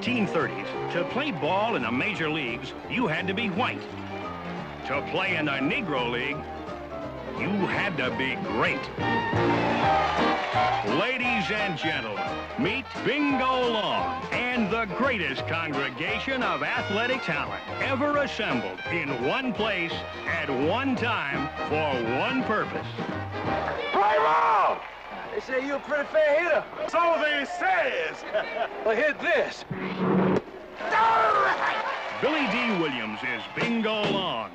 1930s, to play ball in the major leagues, you had to be white. To play in the Negro League, you had to be great. Ladies and gentlemen, meet Bingo Long and the greatest congregation of athletic talent ever assembled in one place at one time for one purpose. Play ball! They say you're a pretty fair hitter. So they says. well, hit this. Billy Dee Williams is Bingo Long.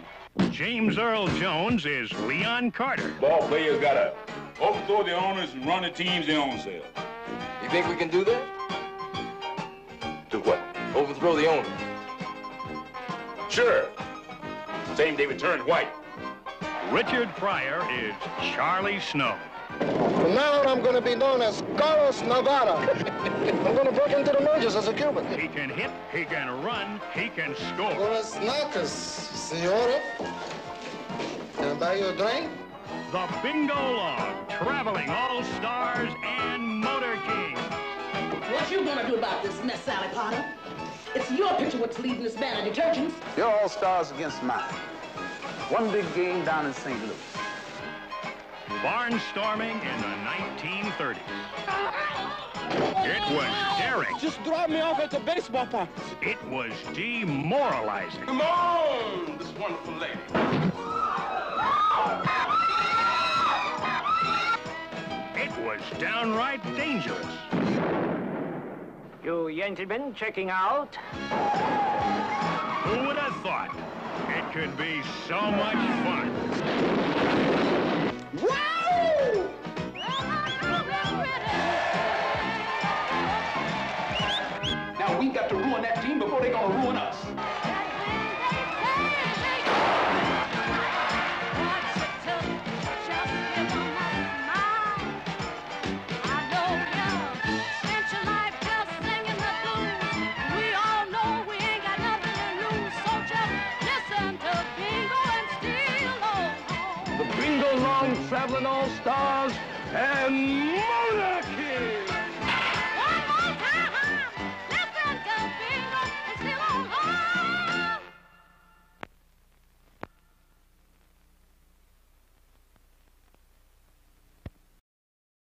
James Earl Jones is Leon Carter. Ball players gotta overthrow the owners and run the teams their own self. You think we can do that? Do what? Overthrow the owner. Sure. Same day we turned white. Richard Pryor is Charlie Snow. From now on, I'm going to be known as Carlos Navarra. I'm going to break into the majors as a Cuban. He can hit, he can run, he can score. Buenas noches, senora. Can I buy you a drink? The Bingo Long, traveling all-stars and Motor kings. What you gonna do about this mess, Sally Potter? It's your picture what's leading this band of detergents. Your all-stars against mine. One big game down in St. Louis. Barnstorming in the 1930s. It was daring. Just drop me off at the baseball park. It was demoralizing. Come on, this wonderful lady. It was downright dangerous. You gentlemen checking out? Who would have thought it could be so much fun? Now we got to ruin that team before they're gonna ruin us. The Traveling All Stars and.